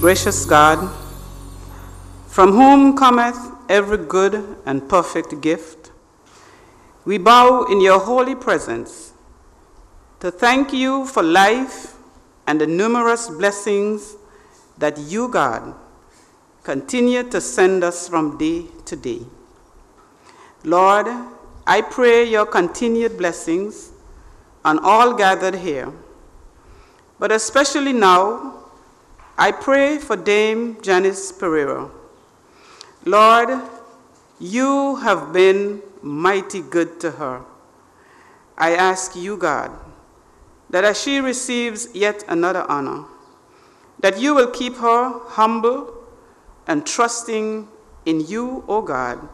Gracious God, from whom cometh every good and perfect gift, we bow in your holy presence to thank you for life and the numerous blessings that you, God, continue to send us from day to day. Lord, I pray your continued blessings on all gathered here, but especially now I pray for Dame Janice Pereira. Lord, you have been mighty good to her. I ask you, God, that as she receives yet another honor, that you will keep her humble and trusting in you, O God,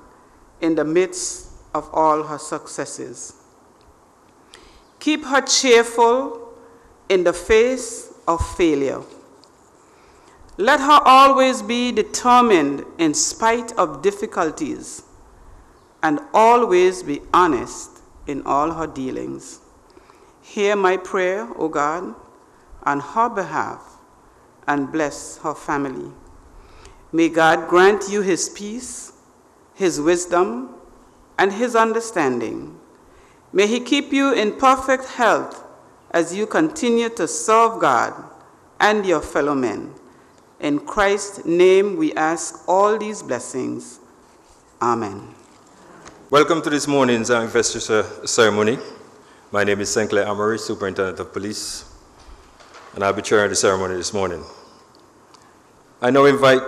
in the midst of all her successes. Keep her cheerful in the face of failure. Let her always be determined in spite of difficulties and always be honest in all her dealings. Hear my prayer, O God, on her behalf and bless her family. May God grant you his peace, his wisdom, and his understanding. May he keep you in perfect health as you continue to serve God and your fellow men. In Christ's name we ask all these blessings. Amen. Welcome to this morning's investiture ceremony. My name is Sinclair Amory, Superintendent of Police, and I'll be chairing the ceremony this morning. I now invite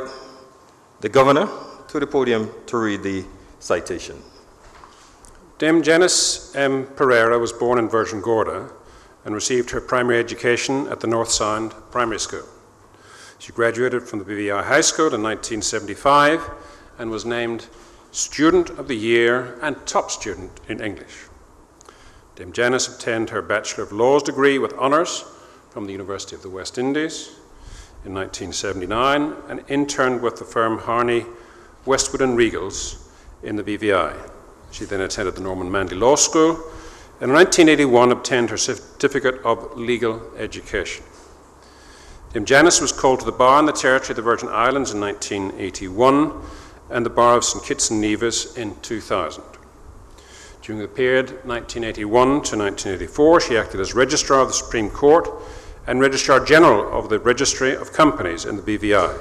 the Governor to the podium to read the citation. Dame Janice M. Pereira was born in Virgin Gorda and received her primary education at the North Sound Primary School. She graduated from the BVI High School in 1975 and was named Student of the Year and Top Student in English. Dame Janice obtained her Bachelor of Laws degree with honours from the University of the West Indies in 1979 and interned with the firm Harney, Westwood and Riegels in the BVI. She then attended the Norman Manley Law School and in 1981 obtained her Certificate of Legal Education. Dame Janice was called to the bar in the territory of the Virgin Islands in 1981 and the bar of St Kitts and Nevis in 2000. During the period 1981 to 1984, she acted as Registrar of the Supreme Court and Registrar General of the Registry of Companies in the BVI.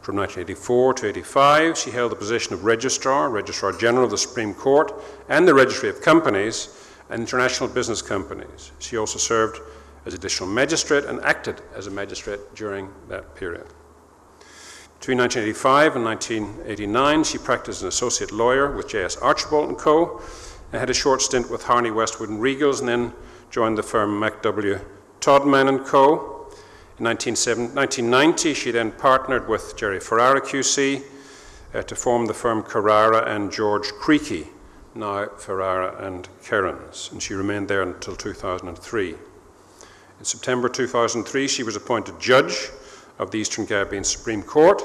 From 1984 to 85, she held the position of Registrar, Registrar General of the Supreme Court, and the Registry of Companies and International Business Companies. She also served as additional magistrate and acted as a magistrate during that period. Between 1985 and 1989, she practiced as an associate lawyer with J.S. Archibald & Co. and had a short stint with Harney, Westwood Riegels and then joined the firm McW Todman & Co. In 1990, she then partnered with Jerry Farara QC uh, to form the firm Farara and George Creque, now Farara and Kerins, and she remained there until 2003. In September 2003, she was appointed judge of the Eastern Caribbean Supreme Court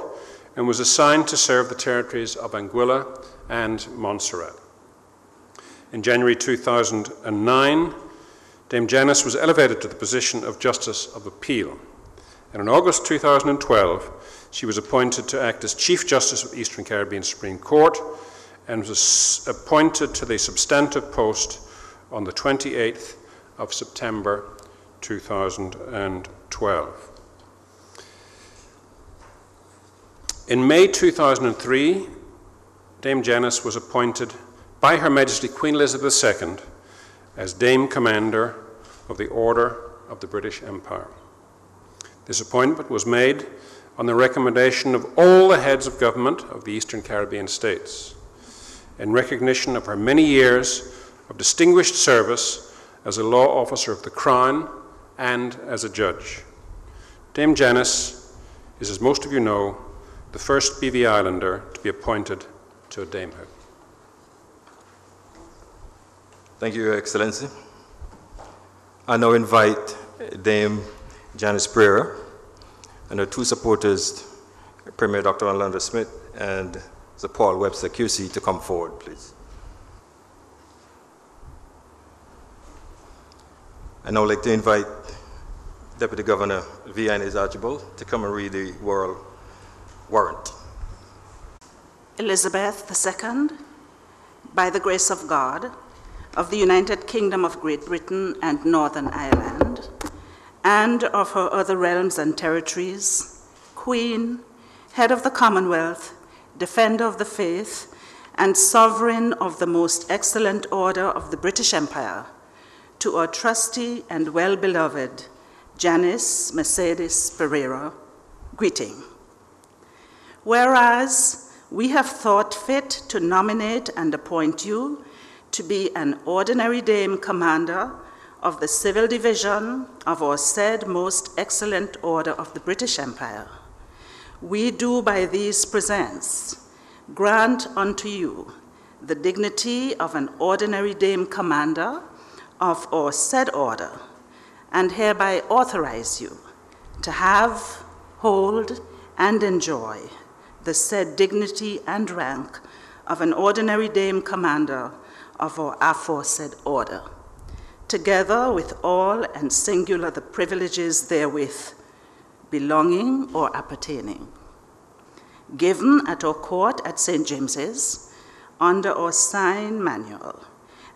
and was assigned to serve the territories of Anguilla and Montserrat. In January 2009, Dame Janice was elevated to the position of Justice of Appeal. And in August 2012, she was appointed to act as Chief Justice of the Eastern Caribbean Supreme Court and was appointed to the substantive post on the 28th of September 2012. In May 2003, Dame Janice was appointed by Her Majesty Queen Elizabeth II as Dame Commander of the Order of the British Empire. This appointment was made on the recommendation of all the heads of government of the Eastern Caribbean states, in recognition of her many years of distinguished service as a law officer of the Crown and as a judge. Dame Janice is, as most of you know, the first BV Islander to be appointed to a damehood. Thank you, Your Excellency. I now invite Dame Janice Pereira and her two supporters, Premier Dr. Orlando Smith and Sir Paul Webster QC, to come forward, please. I'd now like to invite Deputy Governor V. Archibald to come and read the royal warrant. Elizabeth II, by the grace of God, of the United Kingdom of Great Britain and Northern Ireland, and of her other realms and territories, Queen, Head of the Commonwealth, Defender of the Faith, and Sovereign of the Most Excellent Order of the British Empire, to our trusty and well beloved Janice Mercedes Pereira, greeting. Whereas we have thought fit to nominate and appoint you to be an ordinary dame commander of the civil division of our said most excellent order of the British Empire, we do by these presents grant unto you the dignity of an ordinary dame commander of our said order, and hereby authorize you to have, hold, and enjoy the said dignity and rank of an ordinary dame commander of our aforesaid order, together with all and singular the privileges therewith belonging or appertaining, given at our court at St. James's under our sign manual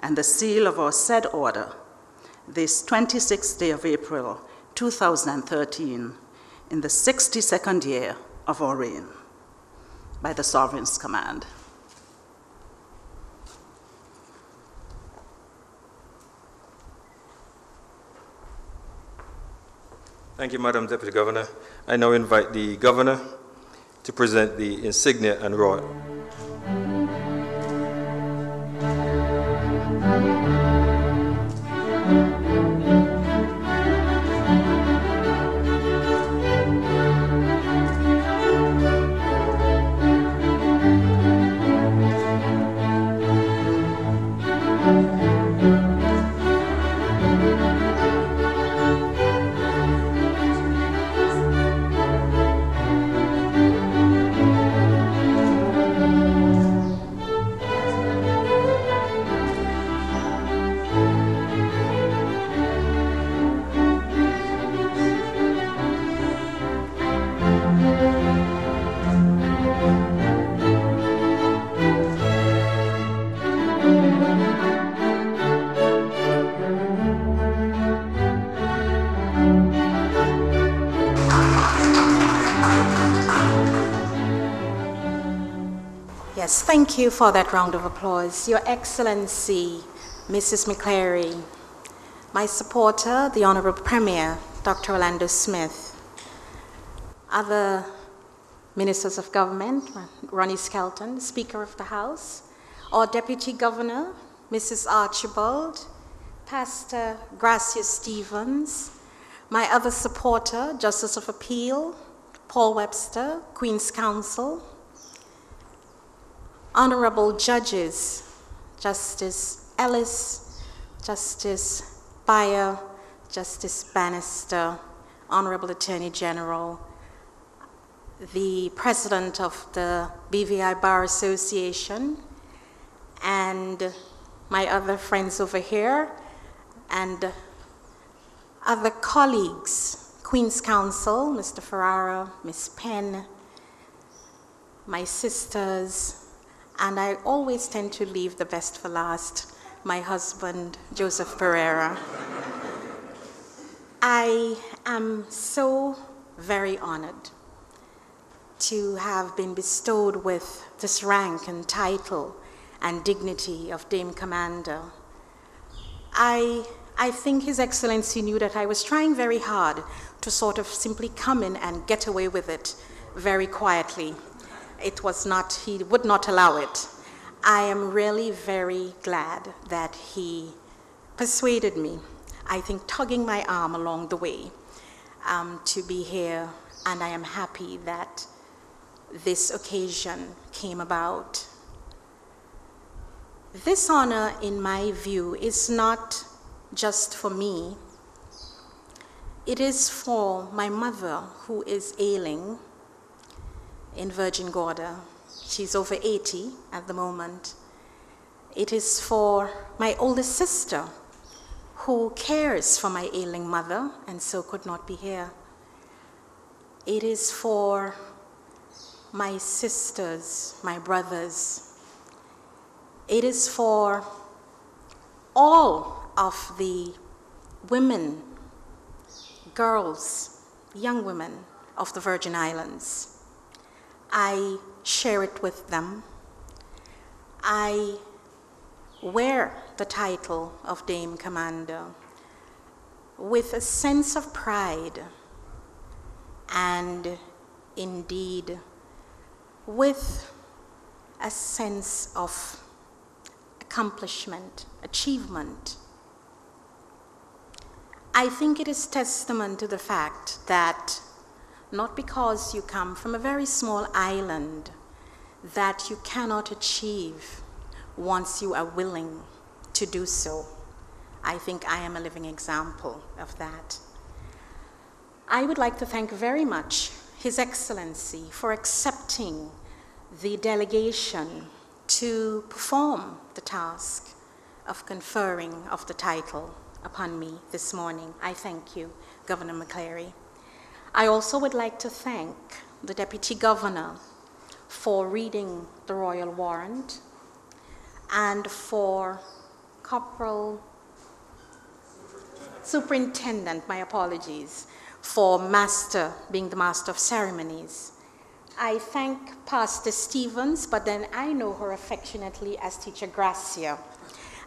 and the seal of our said order this 26th day of April 2013 in the 62nd year of our reign by the sovereign's command. Thank you, Madam Deputy Governor. I now invite the Governor to present the insignia and royal. Yes, thank you for that round of applause. Your Excellency, Mrs. McCleary, my supporter, the Honorable Premier, Dr. Orlando Smith, other ministers of government, Ronnie Skelton, Speaker of the House, our Deputy Governor, Mrs. Archibald, Pastor Gracia Stevens, my other supporter, Justice of Appeal, Paul Webster, Queen's Counsel, honorable judges, Justice Ellis, Justice Bayer, Justice Bannister, Honorable Attorney General, the President of the BVI Bar Association, and my other friends over here, and other colleagues, Queen's Counsel, Mr. Farara, Miss Penn, my sisters, and I always tend to leave the best for last, my husband, Joseph Pereira. I am so very honored to have been bestowed with this rank and title and dignity of Dame Commander. I, I think His Excellency knew that I was trying very hard to sort of simply come in and get away with it very quietly it was not, he would not allow it. I am really very glad that he persuaded me, I think tugging my arm along the way, um, to be here. And I am happy that this occasion came about. This honor, in my view, is not just for me, it is for my mother who is ailing in Virgin Gorda. She's over 80 at the moment. It is for my oldest sister who cares for my ailing mother and so could not be here. It is for my sisters, my brothers. It is for all of the women, girls, young women of the Virgin Islands. I share it with them. I wear the title of Dame Commander with a sense of pride and indeed with a sense of accomplishment, achievement. I think it is testament to the fact that not because you come from a very small island that you cannot achieve once you are willing to do so. I think I am a living example of that. I would like to thank very much His Excellency for accepting the delegation to perform the task of conferring of the title upon me this morning. I thank you, Governor McCleary. I also would like to thank the Deputy Governor for reading the royal warrant and for Corporal Superintendent, my apologies, for Master, being the Master of Ceremonies. I thank Pastor Stevens, but then I know her affectionately as Teacher Gracia.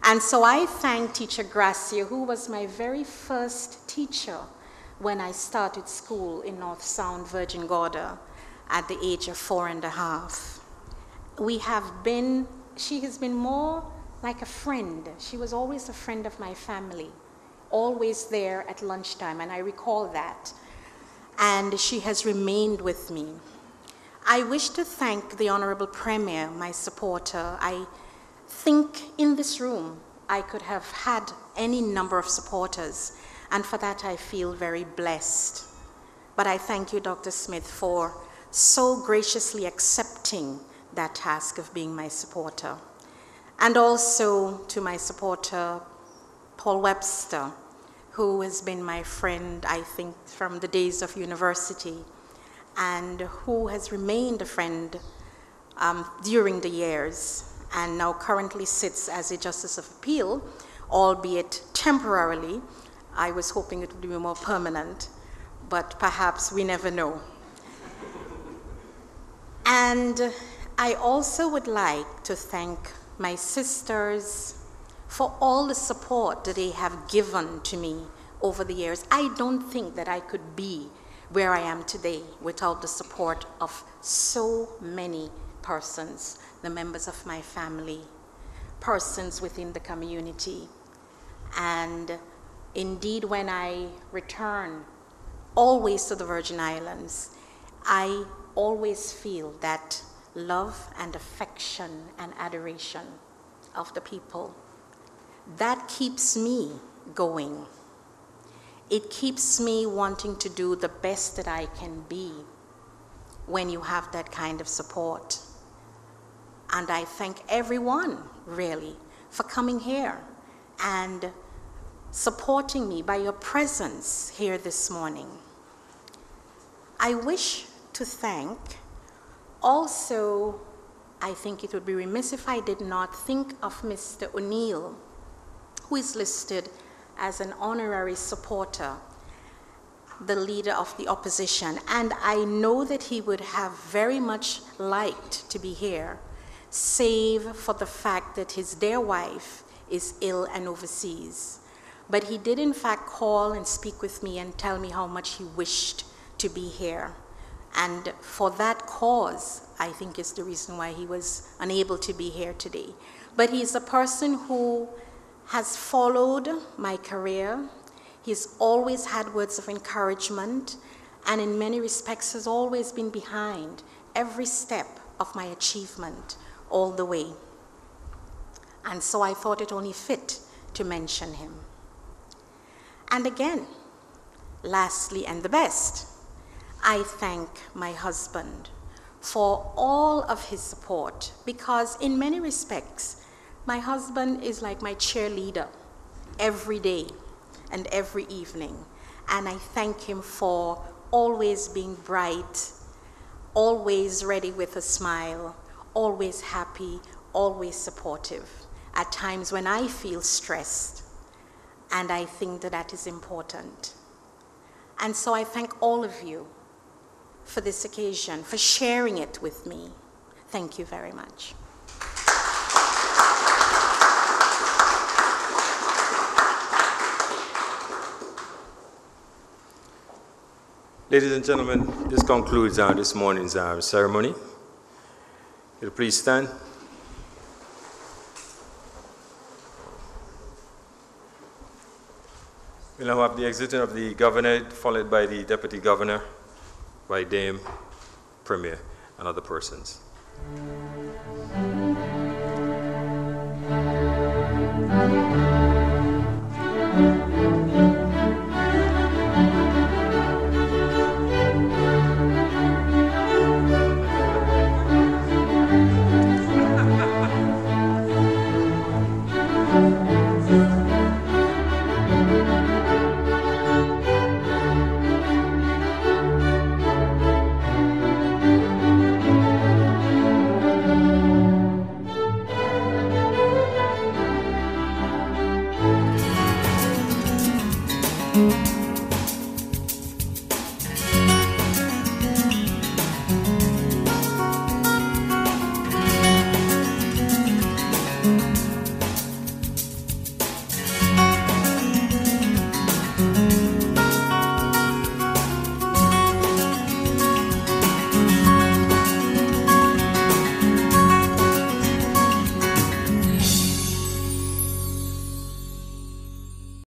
And so I thank Teacher Gracia, who was my very first teacher when I started school in North Sound, Virgin Gorda, at the age of four and a half. We have been, she has been more like a friend. She was always a friend of my family, always there at lunchtime, and I recall that. And she has remained with me. I wish to thank the Honorable Premier, my supporter. I think in this room I could have had any number of supporters and for that I feel very blessed. But I thank you, Dr. Smith, for so graciously accepting that task of being my supporter. And also to my supporter, Paul Webster, who has been my friend, I think, from the days of university, and who has remained a friend um, during the years, and now currently sits as a Justice of Appeal, albeit temporarily, I was hoping it would be more permanent, but perhaps we never know. and I also would like to thank my sisters for all the support that they have given to me over the years. I don't think that I could be where I am today without the support of so many persons, the members of my family, persons within the community, and Indeed, when I return always to the Virgin Islands, I always feel that love and affection and adoration of the people. That keeps me going. It keeps me wanting to do the best that I can be when you have that kind of support. And I thank everyone, really, for coming here and supporting me by your presence here this morning. I wish to thank also, I think it would be remiss if I did not think of Mr. O'Neal, who is listed as an honorary supporter, the leader of the opposition. And I know that he would have very much liked to be here, save for the fact that his dear wife is ill and overseas. But he did, in fact, call and speak with me and tell me how much he wished to be here. And for that cause, I think is the reason why he was unable to be here today. But he's a person who has followed my career. He's always had words of encouragement, and in many respects has always been behind every step of my achievement all the way. And so I thought it only fit to mention him. And again, lastly and the best, I thank my husband for all of his support because, in many respects, my husband is like my cheerleader every day and every evening. And I thank him for always being bright, always ready with a smile, always happy, always supportive at times when I feel stressed. And I think that that is important. And so I thank all of you for this occasion, for sharing it with me. Thank you very much. Ladies and gentlemen, this concludes our this morning's uh, ceremony. You please stand? We'll now have the exiting of the governor, followed by the deputy governor, by Dame, Premier, and other persons.